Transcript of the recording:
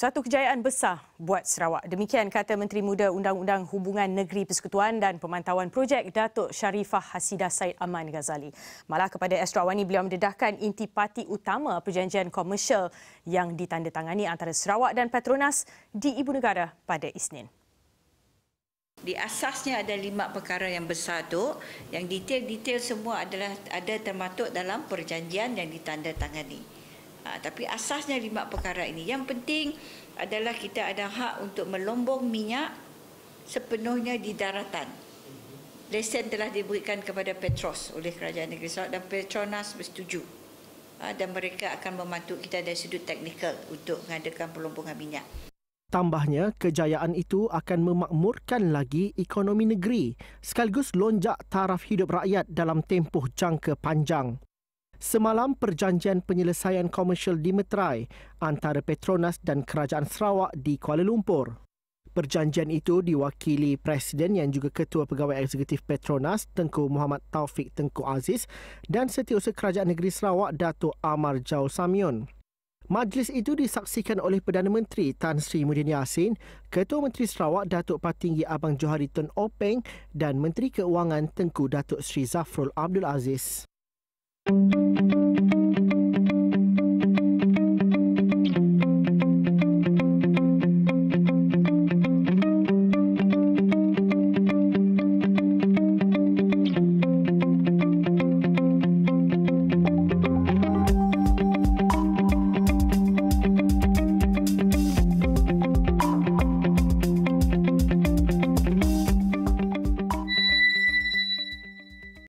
Suatu kejayaan besar buat Sarawak. Demikian kata Menteri Muda Undang-Undang Hubungan Negeri Persekutuan dan Pemantauan Projek Datuk Sharifah Hasidah Said Aman Ghazali. Malah kepada Astrawani beliau mendedahkan intipati utama perjanjian komersial yang ditandatangani antara Sarawak dan Petronas di Ibu Negara pada Isnin. Di asasnya ada lima perkara yang besar tu, yang detail-detail semua adalah ada termasuk dalam perjanjian yang ditandatangani. Ha, tapi asasnya lima perkara ini. Yang penting adalah kita ada hak untuk melombong minyak sepenuhnya di daratan. Lesen telah diberikan kepada Petros oleh Kerajaan Negeri Sarawak dan Petronas bersetuju. Ha, dan mereka akan membantu kita dari sudut teknikal untuk mengadakan pelombongan minyak. Tambahnya, kejayaan itu akan memakmurkan lagi ekonomi negeri sekaligus lonjak taraf hidup rakyat dalam tempoh jangka panjang. Semalam perjanjian penyelesaian komersial dimeterai antara Petronas dan Kerajaan Sarawak di Kuala Lumpur. Perjanjian itu diwakili Presiden yang juga Ketua Pegawai Eksekutif Petronas Tengku Muhammad Taufik Tengku Aziz dan Setiausaha Kerajaan Negeri Sarawak Datuk Amar Jaul Samion. Majlis itu disaksikan oleh Perdana Menteri Tan Sri Muhyiddin Yassin, Ketua Menteri Sarawak Datuk Patinggi Abang Johari Tun Openg dan Menteri Keuangan Tengku Datuk Sri Zafrul Abdul Aziz. You.